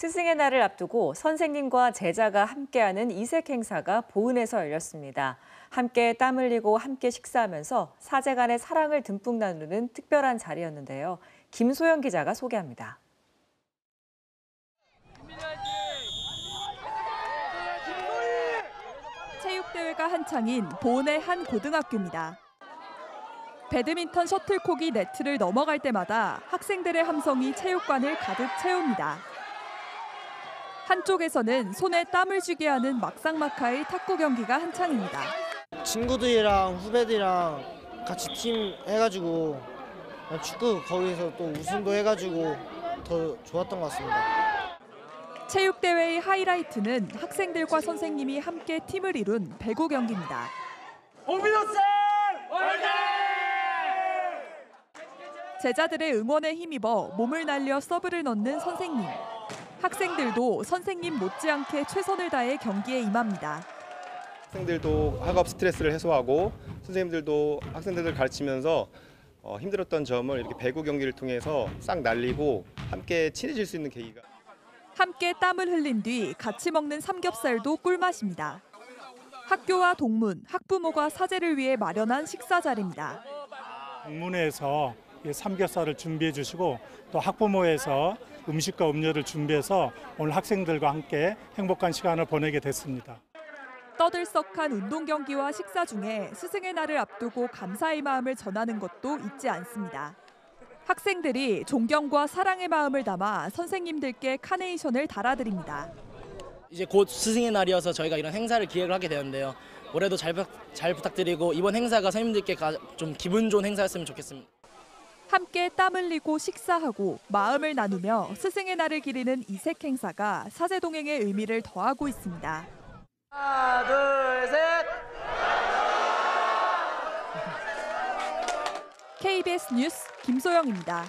스승의 날을 앞두고 선생님과 제자가 함께하는 이색 행사가 보은에서 열렸습니다. 함께 땀 흘리고 함께 식사하면서 사제 간의 사랑을 듬뿍 나누는 특별한 자리였는데요. 김소영 기자가 소개합니다. 체육대회가 한창인 보은의 한 고등학교입니다. 배드민턴 셔틀콕이 네트를 넘어갈 때마다 학생들의 함성이 체육관을 가득 채웁니다. 한쪽에서는 손에 땀을 쥐게 하는 막상막하의 탁구 경기가 한창입니다. 친구들이랑 후배들이랑 같이 팀 해가지고 축구 거기서 또 우승도 해가지고 더 좋았던 것 같습니다. 체육대회의 하이라이트는 학생들과 선생님이 함께 팀을 이룬 배구 경기입니다. 제자들의 응원에 힘입어 몸을 날려 서브를 넣는 선생님. 학생들도 선생님 못지않게 최선을 다해 경기에 임합니다. 학생들도 학업 스트레스를 해소하고 선생님들도 학생들을 가르치면서 어, 힘들었던 점을 이렇게 배구 경기를 통해서 싹 날리고 함께 친해질 수 있는 계기가 함께 땀을 흘린 뒤 같이 먹는 삼겹살도 꿀맛입니다. 학교와 동문, 학부모가 사제를 위해 마련한 식사 자리입니다. 동문회에서 이 삼겹살을 준비해 주시고 또 학부모에서 음식과 음료를 준비해서 오늘 학생들과 함께 행복한 시간을 보내게 됐습니다. 떠들썩한 운동 경기와 식사 중에 스승의 날을 앞두고 감사의 마음을 전하는 것도 잊지 않습니다. 학생들이 존경과 사랑의 마음을 담아 선생님들께 카네이션을 달아드립니다. 이제 곧 스승의 날이어서 저희가 이런 행사를 기획을 하게 되었는데요. 올해도 잘, 부- 잘 부탁드리고 이번 행사가 선생님들께 가- 좀 기분 좋은 행사였으면 좋겠습니다. 함께 땀 흘리고 식사하고 마음을 나누며 스승의 날을 기리는 이색 행사가 사제 동행의 의미를 더하고 있습니다. 하나, 둘, 셋. KBS 뉴스 김소영입니다.